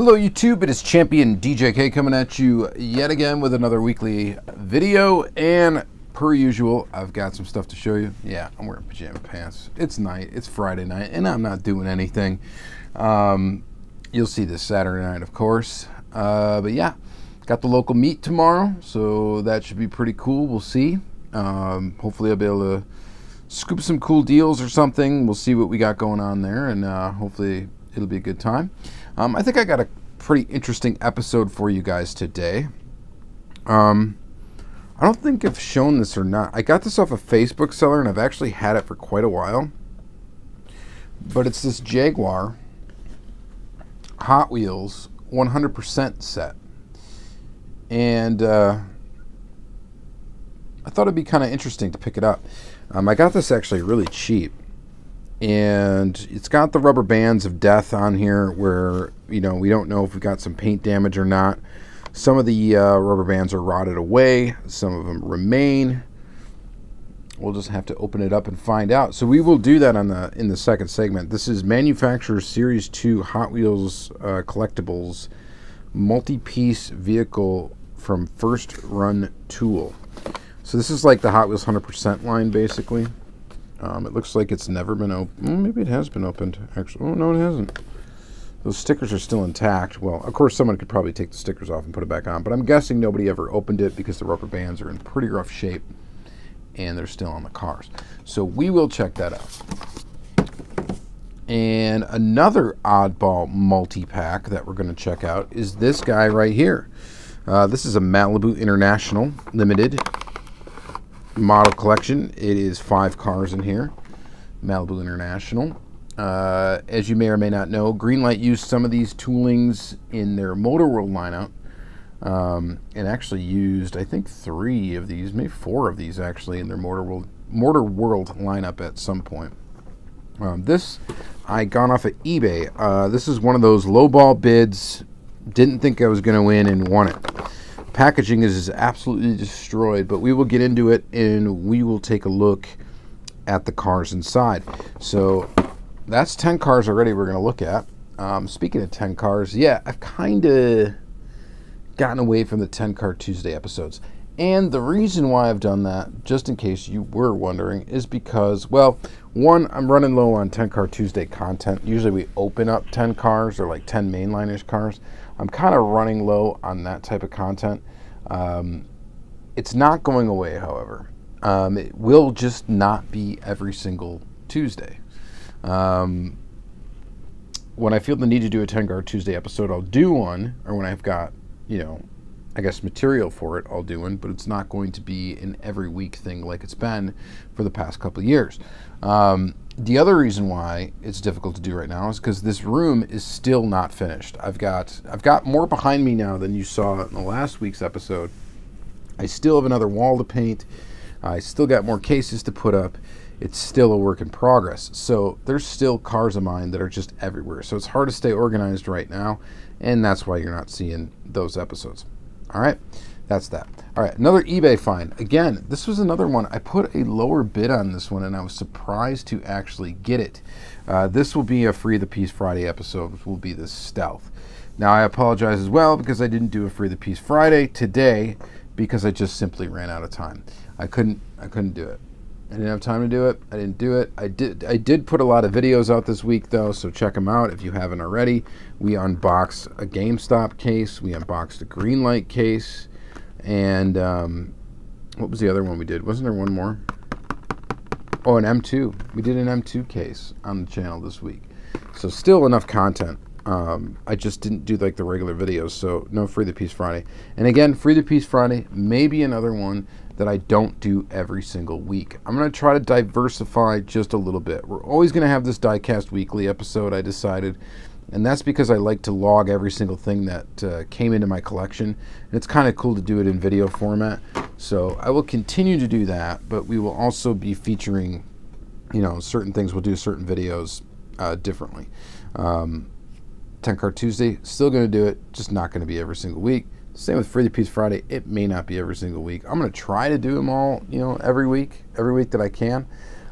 Hello YouTube, it is Champion DJK coming at you yet again with another weekly video and per usual, I've got some stuff to show you. Yeah, I'm wearing pajama pants. It's night, it's Friday night, and I'm not doing anything. Um, you'll see this Saturday night, of course. Uh, but yeah, got the local meet tomorrow, so that should be pretty cool. We'll see. Um, hopefully I'll be able to scoop some cool deals or something. We'll see what we got going on there, and uh, hopefully it'll be a good time. Um, I think I got a pretty interesting episode for you guys today. Um, I don't think I've shown this or not. I got this off a Facebook seller, and I've actually had it for quite a while. But it's this Jaguar Hot Wheels 100% set. And uh, I thought it'd be kind of interesting to pick it up. Um, I got this actually really cheap and it's got the rubber bands of death on here where you know we don't know if we've got some paint damage or not some of the uh, rubber bands are rotted away some of them remain we'll just have to open it up and find out so we will do that on the in the second segment this is manufacturer series 2 hot wheels uh, collectibles multi-piece vehicle from first run tool so this is like the hot wheels 100% line basically um, it looks like it's never been opened. Maybe it has been opened, actually. Oh, no, it hasn't. Those stickers are still intact. Well, of course, someone could probably take the stickers off and put it back on, but I'm guessing nobody ever opened it because the rubber bands are in pretty rough shape and they're still on the cars. So we will check that out. And another oddball multi-pack that we're going to check out is this guy right here. Uh, this is a Malibu International Limited model collection. It is five cars in here. Malibu International. Uh, as you may or may not know, Greenlight used some of these toolings in their Motor World lineup. Um, and actually used, I think, three of these, maybe four of these actually, in their Motor World, lineup at some point. Um, this I got off of eBay. Uh, this is one of those lowball bids. Didn't think I was going to win and won it packaging is absolutely destroyed, but we will get into it and we will take a look at the cars inside. So that's 10 cars already we're going to look at. Um, speaking of 10 cars, yeah, I've kind of gotten away from the 10 Car Tuesday episodes. And the reason why I've done that, just in case you were wondering, is because, well, one, I'm running low on 10 Car Tuesday content. Usually we open up 10 cars or like 10 mainline-ish cars. I'm kind of running low on that type of content. Um, it's not going away, however. Um, it will just not be every single Tuesday. Um, when I feel the need to do a 10 Car Tuesday episode, I'll do one, or when I've got, you know, I guess material for it, I'll do one, but it's not going to be an every week thing like it's been for the past couple of years. Um, the other reason why it's difficult to do right now is because this room is still not finished. I've got I've got more behind me now than you saw in the last week's episode. I still have another wall to paint. I still got more cases to put up. It's still a work in progress. So there's still cars of mine that are just everywhere. So it's hard to stay organized right now, and that's why you're not seeing those episodes. All right, that's that. All right, another eBay find. Again, this was another one. I put a lower bid on this one, and I was surprised to actually get it. Uh, this will be a Free the Piece Friday episode, which will be the Stealth. Now, I apologize as well because I didn't do a Free the Piece Friday today because I just simply ran out of time. I couldn't. I couldn't do it. I didn't have time to do it. I didn't do it. I did. I did put a lot of videos out this week though, so check them out if you haven't already. We unboxed a GameStop case. We unboxed a Greenlight case, and um, what was the other one we did? Wasn't there one more? Oh, an M2. We did an M2 case on the channel this week. So still enough content. Um, I just didn't do like the regular videos, so no Free the Piece Friday. And again, Free the Piece Friday, maybe another one that I don't do every single week. I'm going to try to diversify just a little bit. We're always going to have this Diecast Weekly episode, I decided, and that's because I like to log every single thing that uh, came into my collection. And it's kind of cool to do it in video format. So I will continue to do that, but we will also be featuring, you know, certain things. We'll do certain videos uh, differently. Um, 10 Car Tuesday, still going to do it, just not going to be every single week. Same with Free the Piece Friday. It may not be every single week. I'm going to try to do them all, you know, every week, every week that I can.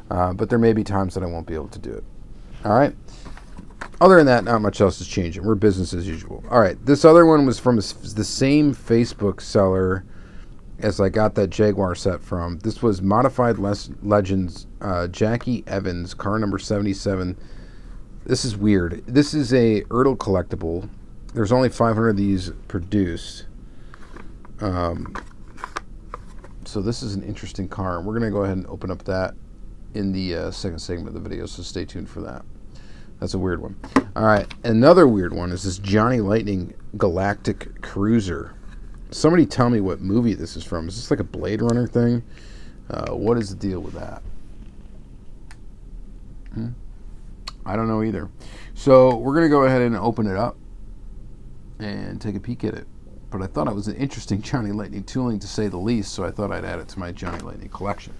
Uh, but there may be times that I won't be able to do it. All right. other than that, not much else is changing. We're business as usual. All right, this other one was from the same Facebook seller as I got that Jaguar set from. This was Modified Les- Legends uh, Jackie Evans, car number 77. This is weird. This is a Ertl collectible. There's only 500 of these produced. Um, so this is an interesting car. We're going to go ahead and open up that in the uh, second segment of the video, so stay tuned for that. That's a weird one. All right, another weird one is this Johnny Lightning Galactic Cruiser. Somebody tell me what movie this is from. Is this like a Blade Runner thing? Uh, what is the deal with that? Hmm? I don't know either. So we're going to go ahead and open it up and take a peek at it. But I thought it was an interesting Johnny Lightning tooling to say the least, so I thought I'd add it to my Johnny Lightning collection.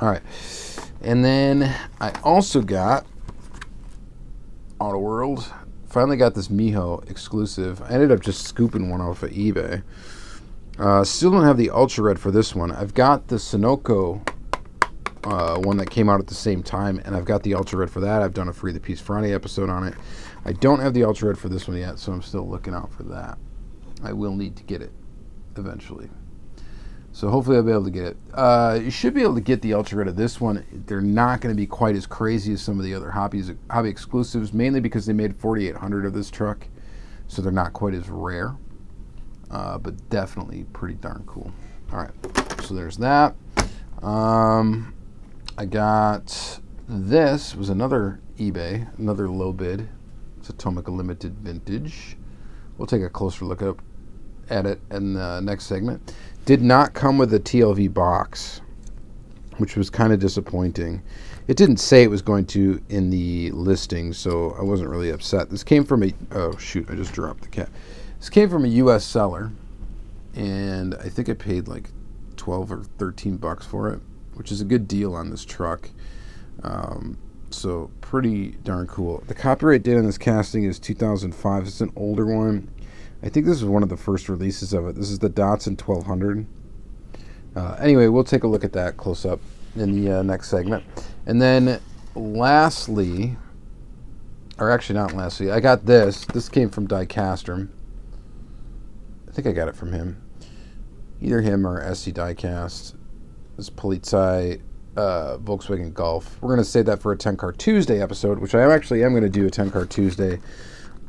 All right. And then I also got Auto World. Finally got this Mijo exclusive. I ended up just scooping one off of eBay. Uh, still don't have the Ultra Red for this one. I've got the Sunoco uh, one that came out at the same time, and I've got the Ultra Red for that. I've done a Free the Piece Friday episode on it. I don't have the Ultra Red for this one yet, so I'm still looking out for that. I will need to get it eventually. So hopefully I'll be able to get it. Uh, you should be able to get the Ultra Red of this one. They're not going to be quite as crazy as some of the other hobbies, hobby exclusives, mainly because they made 4,800 of this truck, so they're not quite as rare, uh, but definitely pretty darn cool. All right, so there's that. Um, I got this was another eBay, another low bid. It's a Tomica Limited Vintage. We'll take a closer look at it in the next segment. Did not come with a TLV box, which was kind of disappointing. It didn't say it was going to in the listing, so I wasn't really upset. This came from a oh shoot, I just dropped the cat. This came from a U.S. seller, and I think I paid like 12 or 13 bucks for it, which is a good deal on this truck. Um, so pretty darn cool. The copyright date on this casting is 2005. It's an older one. I think this is one of the first releases of it. This is the Datsun 1200. Uh, anyway, we'll take a look at that close up in the uh, next segment. And then lastly, or actually not lastly, I got this. This came from Diecastrum. I think I got it from him. Either him or SC Diecast. This Polizei uh, Volkswagen Golf. We're going to save that for a 10 Car Tuesday episode, which I actually am going to do a 10 Car Tuesday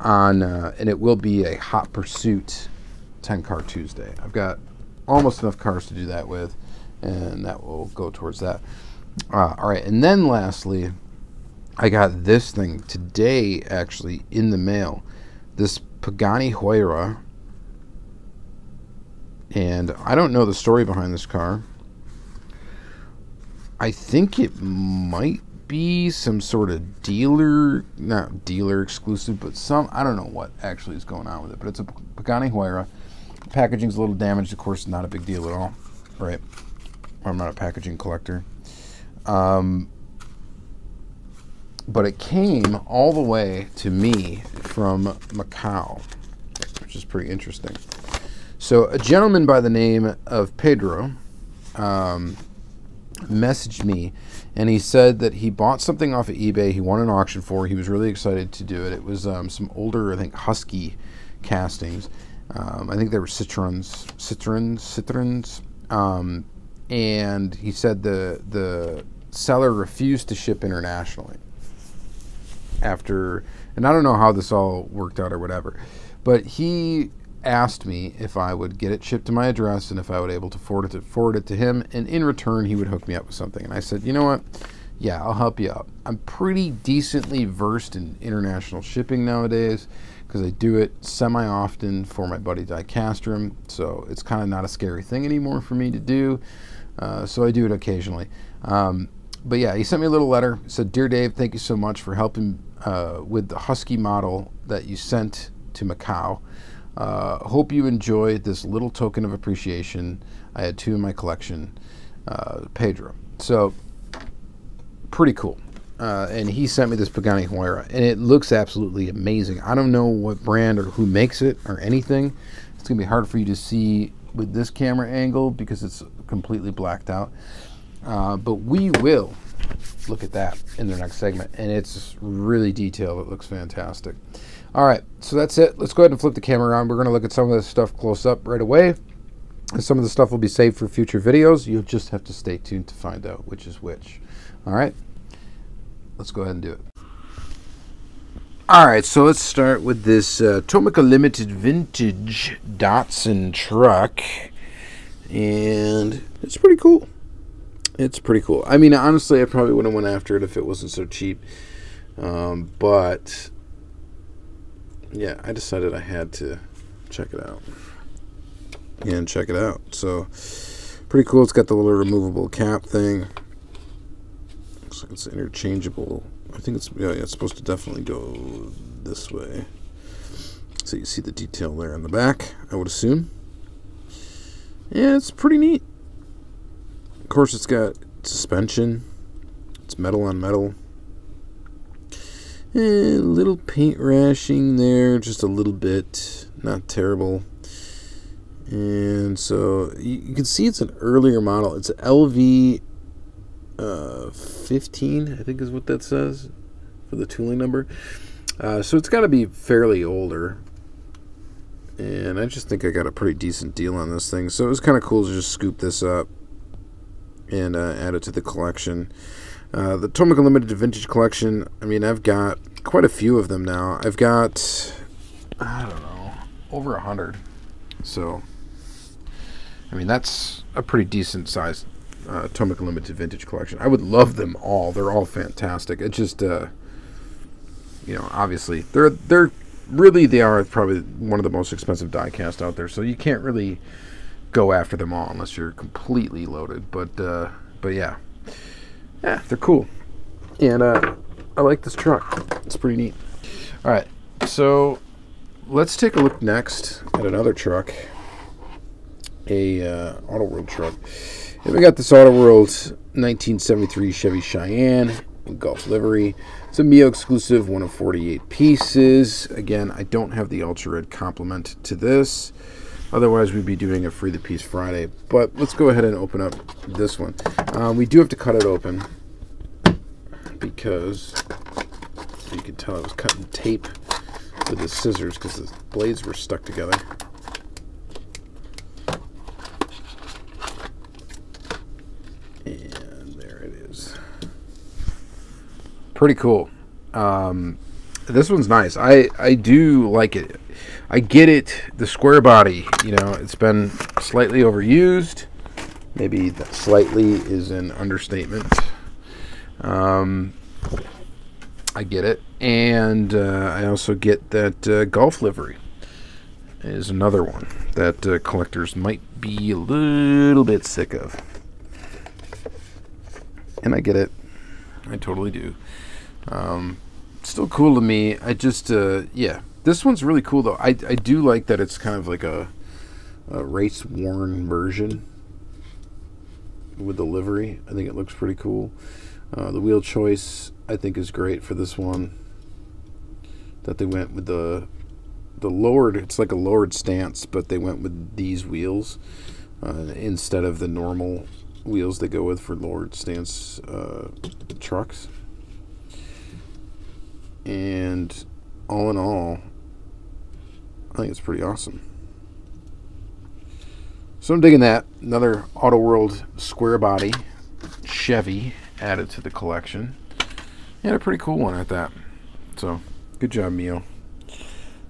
on, uh, and it will be a Hot Pursuit 10 Car Tuesday. I've got almost enough cars to do that with, and that will go towards that. Uh, all right, and then lastly, I got this thing today actually in the mail. This Pagani Huayra, and I don't know the story behind this car. I think it might be some sort of dealer, not dealer exclusive, but some, I don't know what actually is going on with it, but it's a Pagani Huayra. Packaging's a little damaged, of course, not a big deal at all, right? I'm not a packaging collector. Um, but it came all the way to me from Macau, which is pretty interesting. So, a gentleman by the name of Pedro um, messaged me and he said that he bought something off of eBay. He won an auction for. He was really excited to do it. It was um, some older, I think, Husky castings. Um, I think they were Citroens, Citroens, Citroens. Um, and he said the the seller refused to ship internationally after, and I don't know how this all worked out or whatever, but he asked me if I would get it shipped to my address and if I would able to forward it to forward it to him, and in return he would hook me up with something. And I said, you know what? Yeah, I'll help you out. I'm pretty decently versed in international shipping nowadays because I do it semi often for my buddy Diecastrum, so it's kind of not a scary thing anymore for me to do. Uh, so I do it occasionally. Um, but yeah, he sent me a little letter. Said, "Dear Dave, thank you so much for helping uh, with the Husky model that you sent to Macau." Uh, hope you enjoyed this little token of appreciation. I had two in my collection, uh, Pedro. So, pretty cool. Uh, and he sent me this Pagani Huayra, and it looks absolutely amazing. I don't know what brand or who makes it or anything. It's gonna be hard for you to see with this camera angle because it's completely blacked out. Uh, but we will look at that in the next segment. And it's really detailed. It looks fantastic. All right, so that's it. Let's go ahead and flip the camera around. We're going to look at some of this stuff close up right away. And some of the stuff will be saved for future videos. You'll just have to stay tuned to find out which is which. All right, let's go ahead and do it. All right, so let's start with this uh, Tomica Limited Vintage Datsun truck. And it's pretty cool. It's pretty cool. I mean, honestly, I probably wouldn't have went after it if it wasn't so cheap. Um, but, yeah, I decided I had to check it out. And check it out. So, pretty cool. It's got the little removable cap thing. Looks like it's interchangeable I think it's yeah, yeah it's supposed to definitely go this way. So you see the detail there in the back, I would assume. Yeah, it's pretty neat. Of course, it's got suspension. It's metal on metal. A little paint rashing there, just a little bit. Not terrible. And so you, you can see it's an earlier model. It's LV uh, 15, I think is what that says for the tooling number. Uh, so it's got to be fairly older. And I just think I got a pretty decent deal on this thing. So it was kind of cool to just scoop this up and uh, add it to the collection. Uh, the Tomica Limited Vintage Collection, I mean, I've got quite a few of them now. I've got, I don't know, over a hundred. So, I mean, that's a pretty decent sized uh, Tomica Limited Vintage Collection. I would love them all. They're all fantastic. It just, uh, you know, obviously they're they're really they are probably one of the most expensive diecast out there. So you can't really go after them all unless you're completely loaded. But uh, but yeah, yeah, they're cool, and uh, I like this truck. It's pretty neat. All right, so let's take a look next at another truck, a uh, Auto World truck. And we got this Auto World 1973 Chevy Cheyenne Gulf livery. It's a Mijo exclusive, one of 48 pieces. Again, I don't have the Ultra Red complement to this. Otherwise, we'd be doing a Free the Piece Friday. But let's go ahead and open up this one. Um, we do have to cut it open because you can tell I was cutting tape with the scissors because the blades were stuck together. And there it is. Pretty cool. Um, this one's nice. I I do like it. I get it. The square body, you know, it's been slightly overused. Maybe that slightly is an understatement. Um, I get it, and uh, I also get that uh, Gulf livery is another one that uh, collectors might be a little bit sick of. And I get it. I totally do. Um, still cool to me. I just, uh, yeah, this one's really cool though. I, I do like that it's kind of like a, a race worn version with the livery. I think it looks pretty cool. Uh, the wheel choice I think is great for this one. That they went with the the lowered. It's like a lowered stance, but they went with these wheels uh, instead of the normal wheels they go with for lowered stance uh, trucks and all in all, I think it's pretty awesome. So I'm digging that. Another Auto World square body Chevy added to the collection. And a pretty cool one at that. So, good job, Mijo.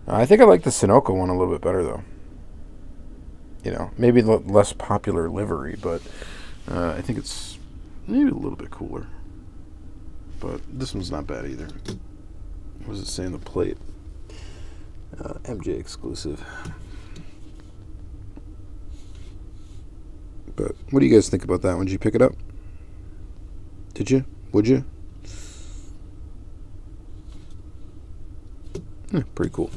Uh, I think I like the Sunoco one a little bit better, though. You know, maybe the less popular livery, but uh, I think it's maybe a little bit cooler. But this one's not bad either. What does it say on the plate? Uh, MJ exclusive. But what do you guys think about that one? Did you pick it up? Did you? Would you? Yeah, pretty cool.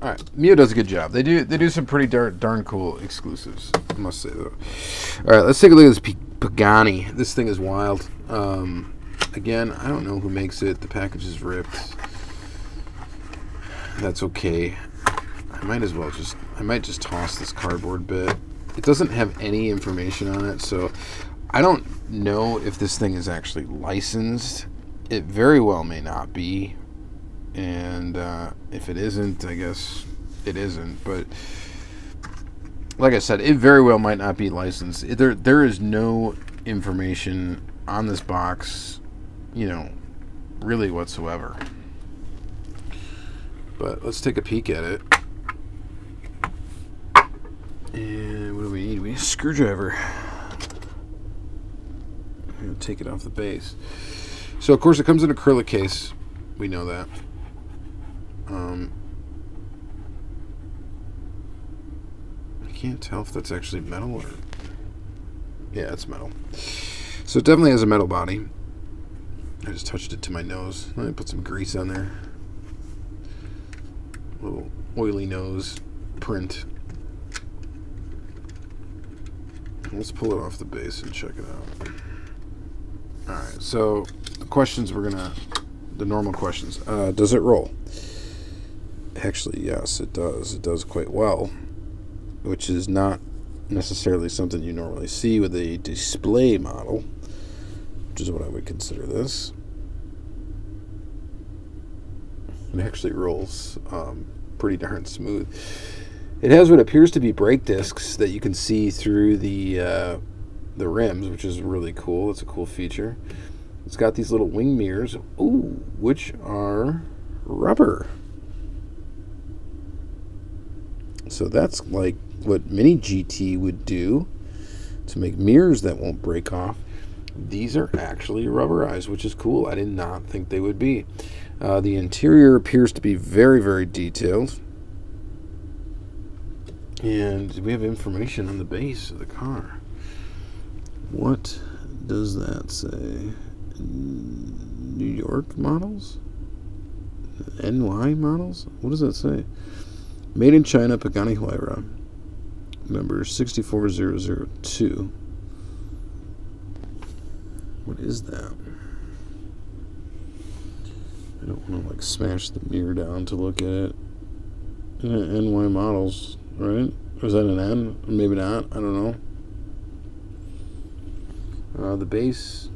All right, Mijo does a good job. They do they do some pretty darn, darn cool exclusives. I must say though. All right, let's take a look at this Pagani. This thing is wild. Um, again, I don't know who makes it. The package is ripped that's okay. I might as well just, I might just toss this cardboard bit. It doesn't have any information on it, so I don't know if this thing is actually licensed. It very well may not be. And uh, if it isn't, I guess it isn't. But like I said, it very well might not be licensed. There, there is no information on this box, you know, really whatsoever. But let's take a peek at it. And what do we need? We need a screwdriver. Take it off the base. So, of course, it comes in acrylic case. We know that. Um, I can't tell if that's actually metal or... Yeah, it's metal. So it definitely has a metal body. I just touched it to my nose. Let me put some grease on there. Little oily nose print. Let's pull it off the base and check it out. Alright, so the questions we're gonna the normal questions. Uh, does it roll? Actually, yes, it does. It does quite well, which is not necessarily something you normally see with a display model, which is what I would consider this. It actually rolls um, pretty darn smooth. It has what appears to be brake discs that you can see through the uh, the rims, which is really cool. It's a cool feature. It's got these little wing mirrors, ooh, which are rubber. So that's like what Mini GT would do to make mirrors that won't break off. These are actually rubberized, which is cool. I did not think they would be. Uh, the interior appears to be very, very detailed. And we have information on the base of the car. What does that say? New York models? NY models? What does that say? Made in China, Pagani Huayra. Number 64002. What is that? I don't want to like smash the mirror down to look at it. NY models, right? Or is that an N? Maybe not. I don't know. Uh, the base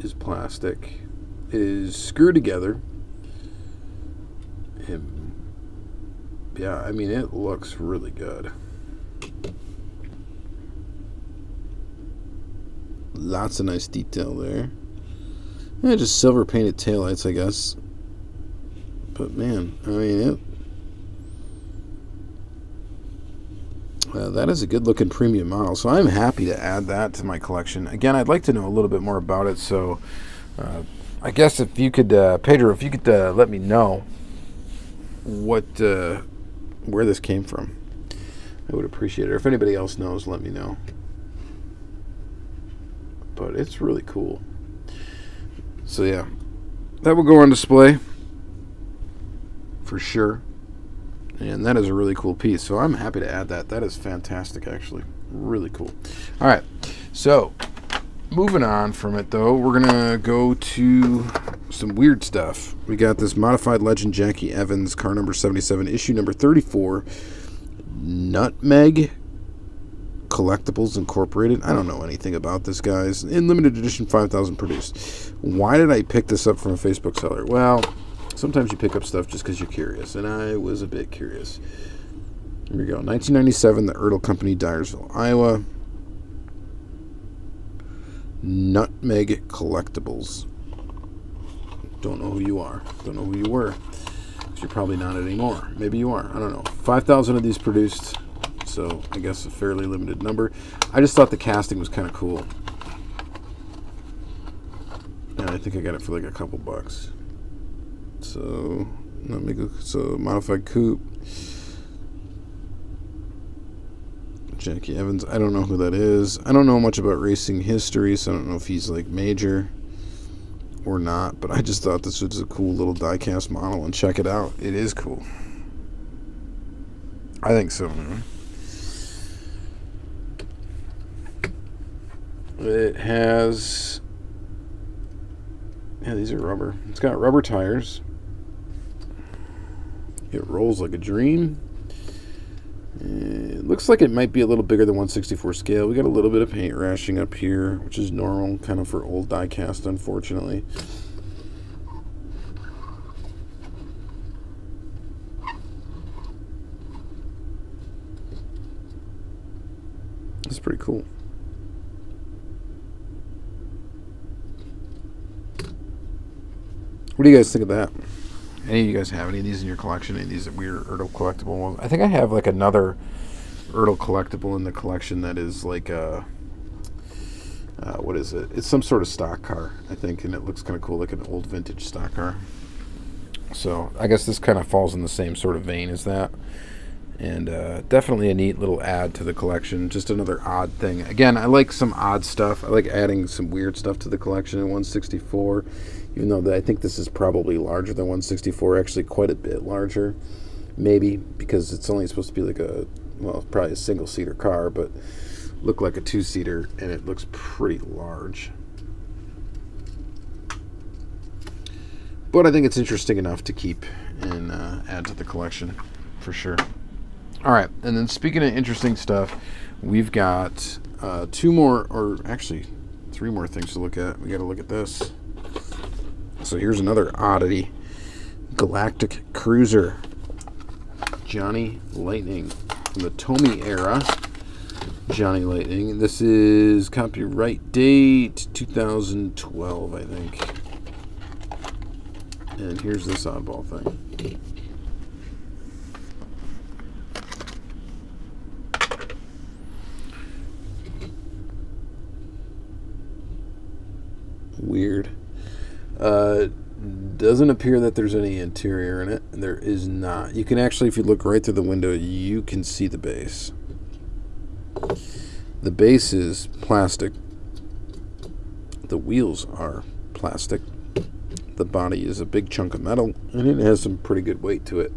is plastic. It is screwed together. And yeah, I mean, it looks really good. Lots of nice detail there. Yeah, just silver painted taillights, I guess. But man, I mean, it Uh, that is a good looking premium model, so I'm happy to add that to my collection. Again, I'd like to know a little bit more about it, so uh, I guess if you could, uh, Pedro, if you could uh, let me know what uh, where this came from, I would appreciate it. If anybody else knows, let me know. But it's really cool. So yeah, that will go on display for sure. And that is a really cool piece. So I'm happy to add that. That is fantastic, actually. Really cool. All right. So moving on from it, though, we're going to go to some weird stuff. We got this modified Legend Jackie Evans, car number 77, issue number 34, Nutmeg Collectibles Incorporated. I don't know anything about this, guys. In limited edition, 5,000 produced. Why did I pick this up from a Facebook seller? Well, sometimes you pick up stuff just because you're curious, and I was a bit curious. Here we go. 1997, the Ertl Company, Dyersville, Iowa. Nutmeg Collectibles. Don't know who you are. Don't know who you were. You're probably not anymore. Maybe you are. I don't know. 5,000 of these produced, so I guess a fairly limited number. I just thought the casting was kind of cool. And I think I got it for like a couple bucks. So, let me go. So, modified coupe. Jackie Evans. I don't know who that is. I don't know much about racing history, so I don't know if he's like major or not. But I just thought this was a cool little diecast model, and check it out. It is cool. I think so. It has. Yeah, these are rubber. It's got rubber tires. It rolls like a dream. And looks like it might be a little bigger than 164 scale. We got a little bit of paint rashing up here, which is normal, kind of for old diecast, unfortunately. It's pretty cool. What do you guys think of that? Any of you guys have any of these in your collection? Any of these weird Ertl collectible ones? I think I have like another Ertl collectible in the collection that is like a. Uh, what is it? It's some sort of stock car, I think, and it looks kind of cool, like an old vintage stock car. So I guess this kind of falls in the same sort of vein as that. And uh, definitely a neat little add to the collection. Just another odd thing. Again, I like some odd stuff. I like adding some weird stuff to the collection in 164 even though I think this is probably larger than 164, actually quite a bit larger, maybe because it's only supposed to be like a well, probably a single seater car, but look like a two seater, and it looks pretty large. But I think it's interesting enough to keep and uh, add to the collection for sure. All right, and then speaking of interesting stuff, we've got uh, two more, or actually three more things to look at. We got to look at this. So here's another oddity Galactic Cruiser. Johnny Lightning from the Tomy era. Johnny Lightning. This is copyright date 2012, I think. And here's this oddball thing. Weird. Uh, doesn't appear that there's any interior in it. There is not. You can actually, if you look right through the window, you can see the base. The base is plastic. The wheels are plastic. The body is a big chunk of metal, and it has some pretty good weight to it.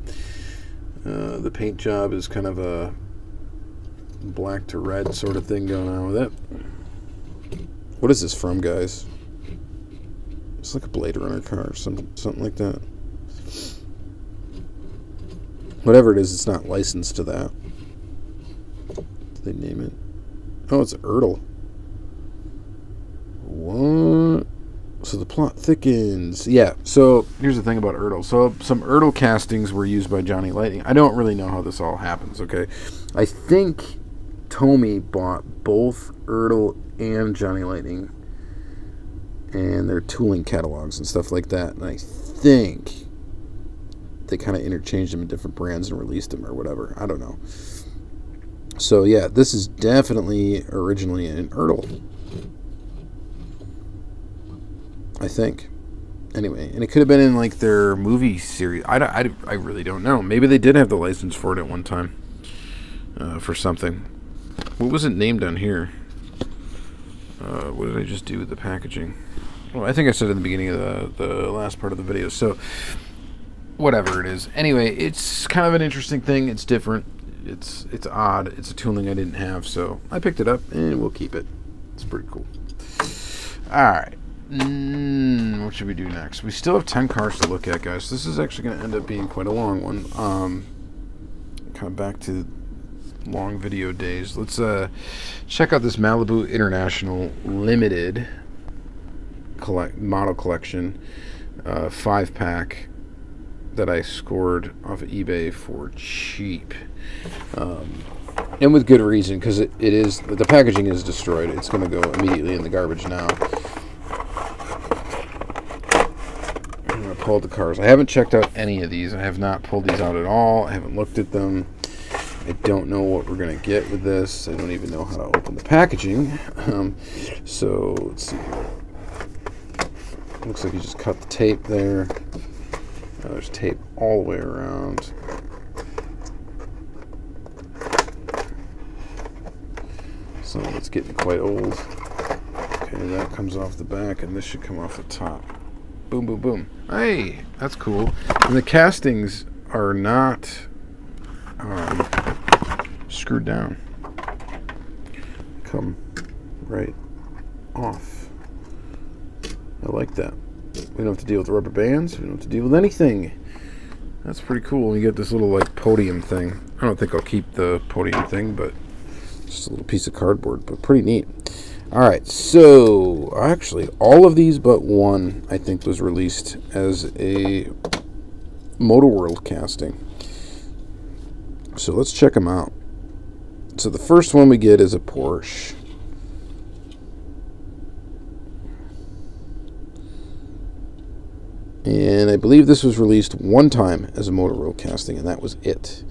Uh, the paint job is kind of a black to red sort of thing going on with it. What is this from, guys? It's like a Blade Runner car or something, something like that. Whatever it is, it's not licensed to that. They name it? Oh, it's Ertl. What? So the plot thickens. Yeah, so here's the thing about Ertl. So some Ertl castings were used by Johnny Lightning. I don't really know how this all happens, okay? I think Tomy bought both Ertl and Johnny Lightning and their tooling catalogs and stuff like that. And I think they kind of interchanged them in different brands and released them or whatever. I don't know. So yeah, this is definitely originally an Ertl. I think. Anyway, and it could have been in like their movie series. I, I, I really don't know. Maybe they did have the license for it at one time uh, for something. What was it named on here? Uh, what did I just do with the packaging? Well, I think I said in the beginning of the, the last part of the video. So, whatever it is. Anyway, it's kind of an interesting thing. It's different. It's it's odd. It's a tooling I didn't have, so I picked it up and we'll keep it. It's pretty cool. All right. Mm, what should we do next? We still have 10 cars to look at, guys. This is actually going to end up being quite a long one. Um, kind of back to long video days. Let's uh, check out this Malibu International Limited collect model collection uh, five pack that I scored off of eBay for cheap. Um, and with good reason because it, it is the packaging is destroyed. It's going to go immediately in the garbage now. I'm going to pull the cars. I haven't checked out any of these. I have not pulled these out at all. I haven't looked at them. I don't know what we're going to get with this. I don't even know how to open the packaging. Um, so let's see here Looks like you just cut the tape there. Now there's tape all the way around. Some of it's getting quite old. Okay, that comes off the back, and this should come off the top. Boom, boom, boom. Hey, that's cool. And the castings are not um, screwed down. Come right off. I like that. We don't have to deal with rubber bands. We don't have to deal with anything. That's pretty cool. You get this little like podium thing. I don't think I'll keep the podium thing, but just a little piece of cardboard, but pretty neat. All right, so actually, all of these but one, I think, was released as a Motor World casting. So let's check them out. So the first one we get is a Porsche. And I believe this was released one time as a Motorworld casting, and that was it.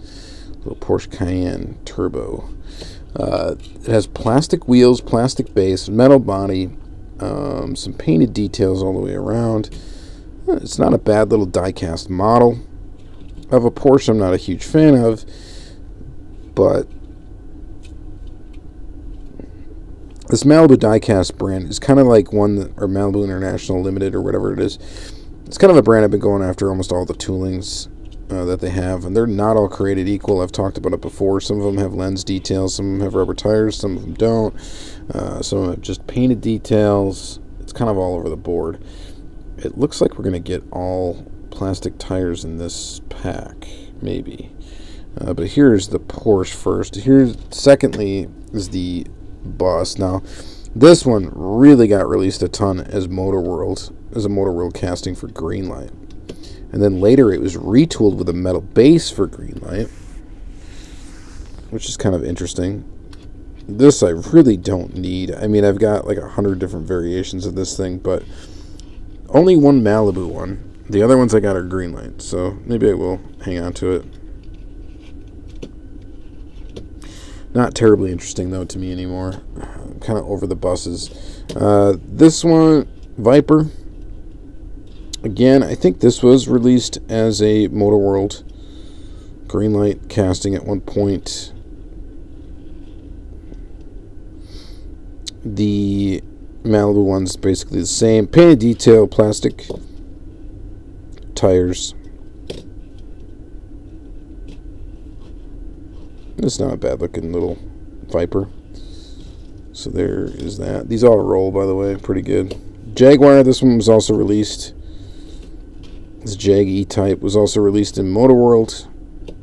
Little Porsche Cayenne Turbo. Uh, it has plastic wheels, plastic base, metal body, um, some painted details all the way around. Uh, it's not a bad little diecast model of a Porsche I'm not a huge fan of, but this Malibu diecast brand is kind of like one that, or Malibu International Limited or whatever it is. It's kind of a brand I've been going after almost all the toolings uh, that they have, and they're not all created equal. I've talked about it before. Some of them have lens details, some of them have rubber tires, some of them don't. Uh, some have just painted details. It's kind of all over the board. It looks like we're going to get all plastic tires in this pack, maybe. Uh, but here's the Porsche first. Here's secondly is the Boss. Now, this one really got released a ton as Motor World, as a Motor World casting for Greenlight. And then later it was retooled with a metal base for Greenlight, which is kind of interesting. This I really don't need. I mean, I've got like a hundred different variations of this thing, but only one Malibu one. The other ones I got are Greenlight, so maybe I will hang on to it. Not terribly interesting though to me anymore. kind of over the buses. Uh, this one, Viper. Again, I think this was released as a Motor World Greenlight casting at one point. The Malibu one's basically the same. Painted detail, plastic tires. It's not a bad looking little Viper. So there is that. These all roll, by the way, pretty good. Jaguar, this one was also released this Jag E-Type was also released in Motor World.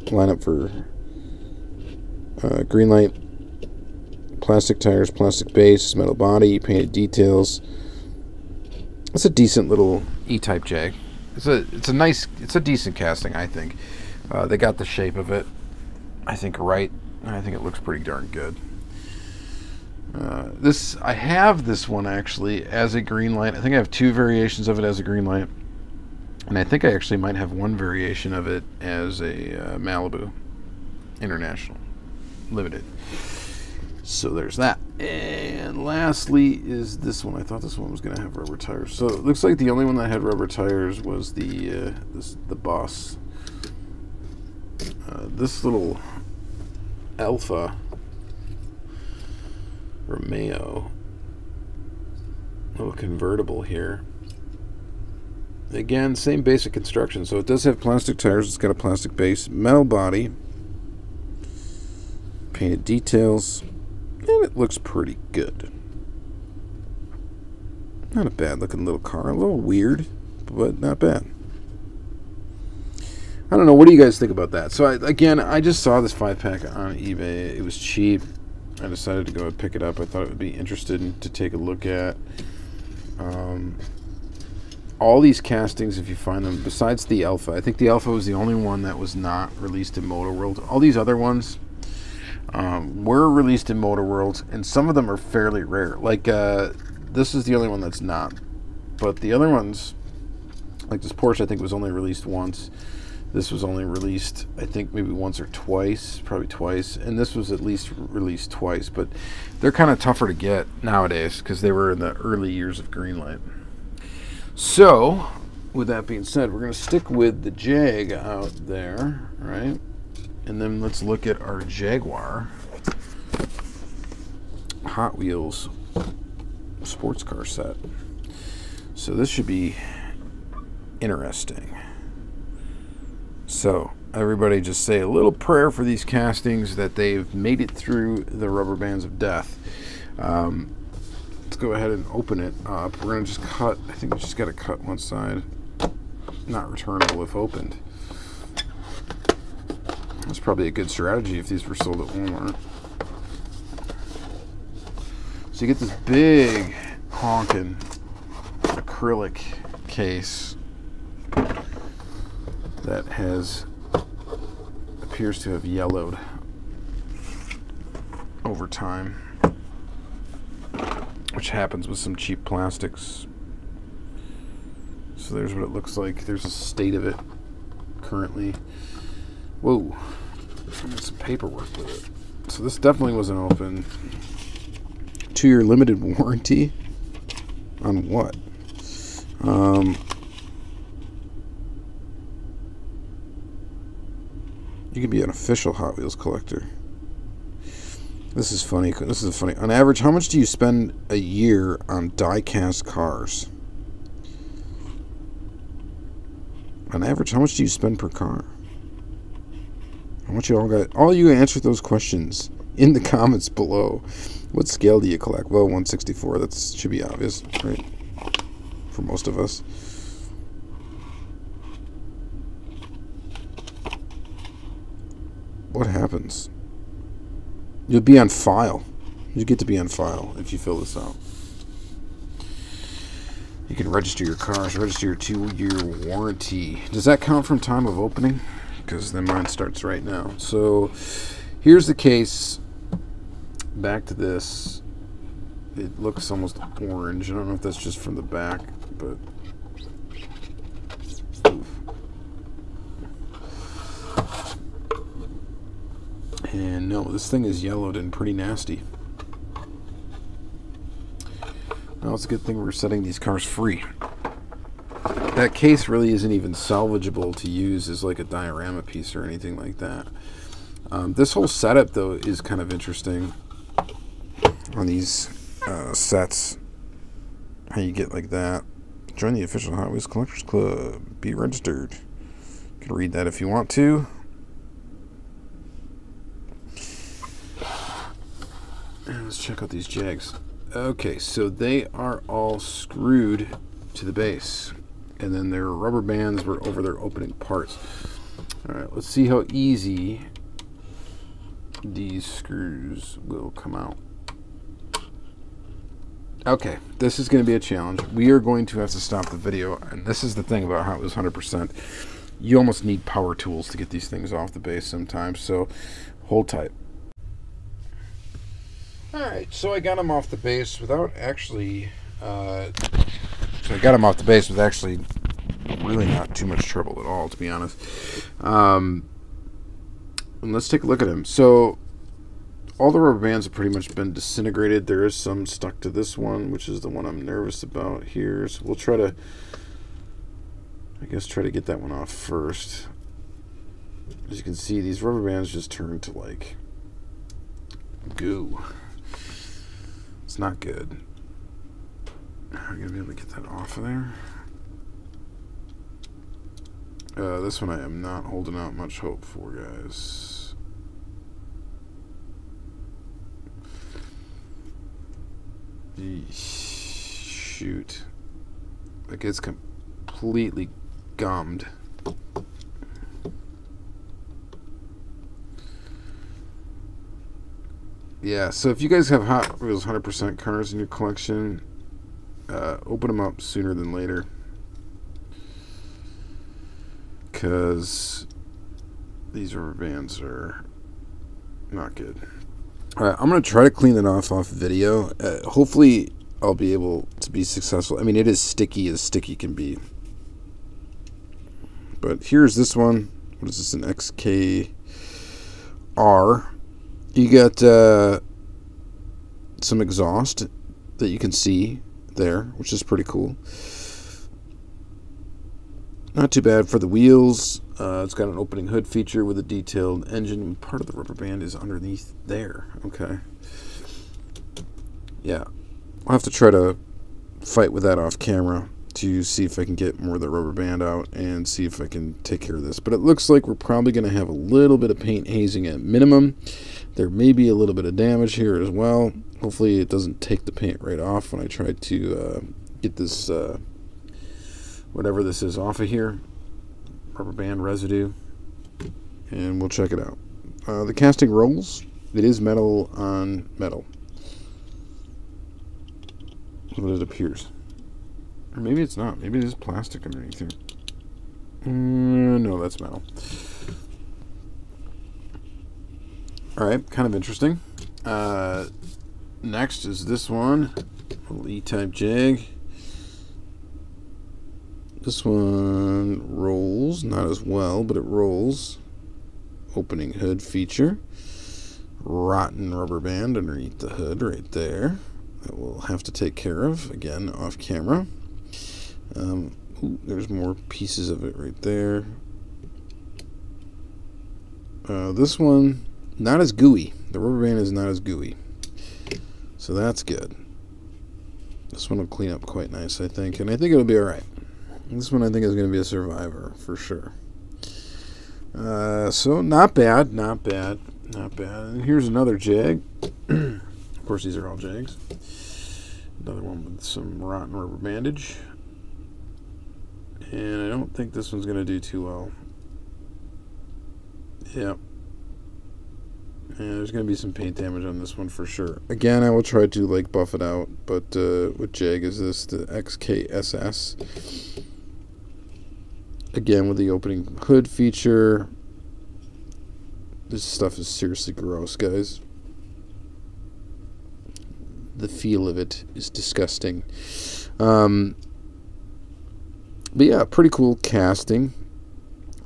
Lineup for uh, Greenlight. Plastic tires, plastic base, metal body, painted details. It's a decent little E-Type Jag. It's a it's a nice it's a decent casting I think. Uh, they got the shape of it I think right. I think it looks pretty darn good. Uh, this I have this one actually as a Greenlight. I think I have two variations of it as a Greenlight. And I think I actually might have one variation of it as a uh, Malibu International Limited. So there's that. And lastly is this one. I thought this one was going to have rubber tires. So it looks like the only one that had rubber tires was the uh, this, the Boss. Uh, this little Alfa Romeo little convertible here Again, same basic construction. So it does have plastic tires. It's got a plastic base, metal body, painted details, and it looks pretty good. Not a bad looking little car. A little weird, but not bad. I don't know. What do you guys think about that? So I, again, I just saw this five pack on eBay. It was cheap. I decided to go and pick it up. I thought it would be interesting to take a look at. Um, all these castings, if you find them, besides the Alfa, I think the Alfa was the only one that was not released in Motor World. All these other ones um, were released in Motor World, and some of them are fairly rare. Like uh, this is the only one that's not, but the other ones, like this Porsche, I think was only released once. This was only released, I think, maybe once or twice, probably twice, and this was at least released twice. But they're kind of tougher to get nowadays because they were in the early years of Greenlight. So, with that being said, we're going to stick with the Jag out there, right? And then let's look at our Jaguar Hot Wheels sports car set. So this should be interesting. So, everybody just say a little prayer for these castings that they've made it through the rubber bands of death. Um, let's go ahead and open it up. We're going to just cut, I think we just got to cut one side. Not returnable if opened. That's probably a good strategy if these were sold at Walmart. So you get this big honking acrylic case that has appears to have yellowed over time, which happens with some cheap plastics. So there's what it looks like. There's a state of it currently. Whoa, some paperwork with it. So this definitely wasn't open. Two-year limited warranty on what? Um, you can be an official Hot Wheels collector. This is funny. This is funny. On average, how much do you spend a year on die-cast cars? On average, how much do you spend per car? I want you all got all you answer those questions in the comments below. What scale do you collect? Well, 164. That should be obvious, right? For most of us. What happens? You'll be on file. You get to be on file if you fill this out. You can register your cars, register your two-year warranty. Does that count from time of opening? Because then mine starts right now. So here's the case. Back to this. It looks almost orange. I don't know if that's just from the back, but And no, this thing is yellowed and pretty nasty. Well, it's a good thing we're setting these cars free. That case really isn't even salvageable to use as like a diorama piece or anything like that. Um, this whole setup, though, is kind of interesting on these uh, sets. How you get like that. Join the official Wheels Collectors Club. Be registered. You can read that if you want to. let's check out these Jags. Okay, so they are all screwed to the base. And then their rubber bands were over their opening parts. Alright, let's see how easy these screws will come out. Okay, this is going to be a challenge. We are going to have to stop the video. And this is the thing about how it was 100%. You almost need power tools to get these things off the base sometimes. So hold tight. Alright, so I got him off the base without actually... Uh, so I got him off the base with actually really not too much trouble at all, to be honest. Um, and let's take a look at him. So all the rubber bands have pretty much been disintegrated. There is some stuck to this one, which is the one I'm nervous about here. So we'll try to, I guess, try to get that one off first. As you can see, these rubber bands just turn to like goo. Not good. I'm going to be able to get that off of there. Uh, this one I am not holding out much hope for, guys. Shoot. Like it's completely gummed. Yeah, so if you guys have Hot Wheels 100% cars in your collection, uh, open them up sooner than later. Because these rubber bands are not good. Alright, I'm going to try to clean it off off video. Uh, hopefully, I'll be able to be successful. I mean, it is sticky as sticky can be. But here's this one. What is this, an XKR? You got uh, some exhaust that you can see there, which is pretty cool. Not too bad for the wheels. Uh, it's got an opening hood feature with a detailed engine. Part of the rubber band is underneath there. Okay. Yeah. I'll have to try to fight with that off camera to see if I can get more of the rubber band out and see if I can take care of this. But it looks like we're probably going to have a little bit of paint hazing at minimum. There may be a little bit of damage here as well. Hopefully it doesn't take the paint right off when I try to uh, get this, uh, whatever this is, off of here. Rubber band residue. And we'll check it out. Uh, the casting rolls. It is metal on metal. What it appears. Or maybe it's not. Maybe is plastic underneath here. Mm, no, that's metal. Alright, kind of interesting. Uh, next is this one. E-type Jag. This one rolls, not as well, but it rolls. Opening hood feature. Rotten rubber band underneath the hood right there. That we'll have to take care of, again, off camera. Um, ooh, there's more pieces of it right there. Uh, this one, not as gooey. The rubber band is not as gooey. So that's good. This one will clean up quite nice, I think. And I think it'll be alright. This one I think is going to be a survivor for sure. Uh, so not bad, not bad, not bad. And here's another jag. of course, these are all jags. Another one with some rotten rubber bandage. And I don't think this one's going to do too well. Yep. And there's going to be some paint damage on this one for sure. Again, I will try to like buff it out, but uh, what Jag is this? The XKSS again with the opening hood feature. This stuff is seriously gross, guys. The feel of it is disgusting. Um, but yeah, pretty cool casting.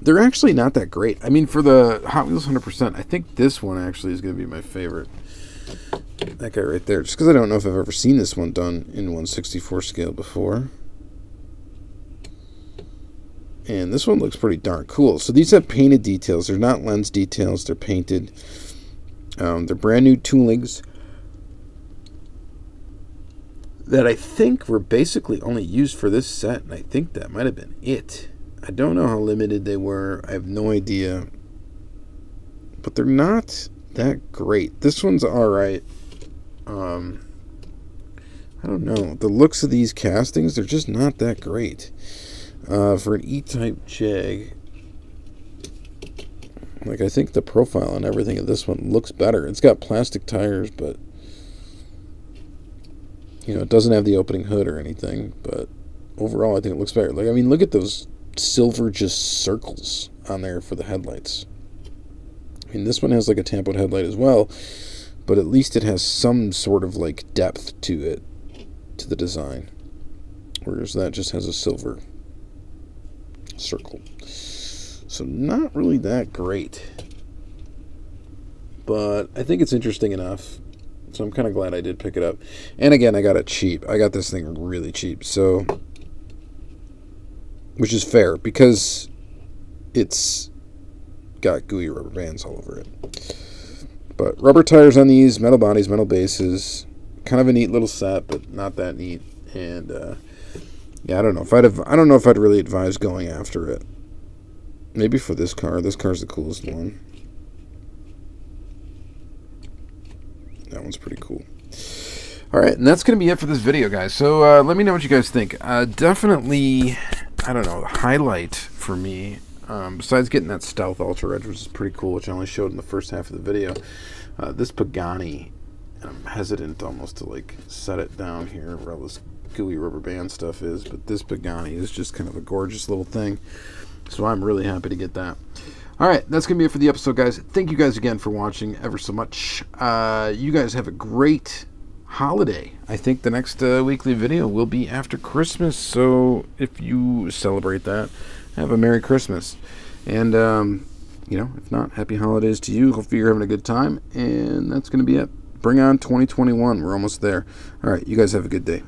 They're actually not that great. I mean, for the Hot Wheels 100%, I think this one actually is going to be my favorite. That guy right there. Just because I don't know if I've ever seen this one done in 164 scale before. And this one looks pretty darn cool. So these have painted details. They're not lens details. They're painted. Um, they're brand new toolings that I think were basically only used for this set. And I think that might have been it. I don't know how limited they were. I have no idea. But they're not that great. This one's alright. Um, I don't know. The looks of these castings, they're just not that great. Uh, for an E-type Jag, like I think the profile and everything of this one looks better. It's got plastic tires, but you know it doesn't have the opening hood or anything. But overall, I think it looks better. Like I mean, look at those silver just circles on there for the headlights. I mean, this one has like a tampoed headlight as well, but at least it has some sort of like depth to it, to the design. Whereas that just has a silver circle. So not really that great. But I think it's interesting enough. So I'm kind of glad I did pick it up. And again, I got it cheap. I got this thing really cheap. So which is fair because it's got gooey rubber bands all over it. But rubber tires on these, metal bodies, metal bases, kind of a neat little set, but not that neat. And uh, yeah, I don't know if I'd have, I don't know if I'd really advise going after it. Maybe for this car. This car's the coolest one. That one's pretty cool. All right, and that's going to be it for this video, guys. So uh, let me know what you guys think. Uh, definitely, I don't know, the highlight for me, um, besides getting that Stealth Ultra Edge, which is pretty cool, which I only showed in the first half of the video, uh, this Pagani, I'm hesitant almost to like set it down here where all this gooey rubber band stuff is, but this Pagani is just kind of a gorgeous little thing. So I'm really happy to get that. All right, that's going to be it for the episode, guys. Thank you guys again for watching ever so much. Uh, you guys have a great holiday. I think the next uh, weekly video will be after Christmas, so if you celebrate that, have a Merry Christmas. And, um, you know, if not, happy holidays to you. Hopefully you're having a good time, and that's going to be it. Bring on 2021. We're almost there. All right, you guys have a good day.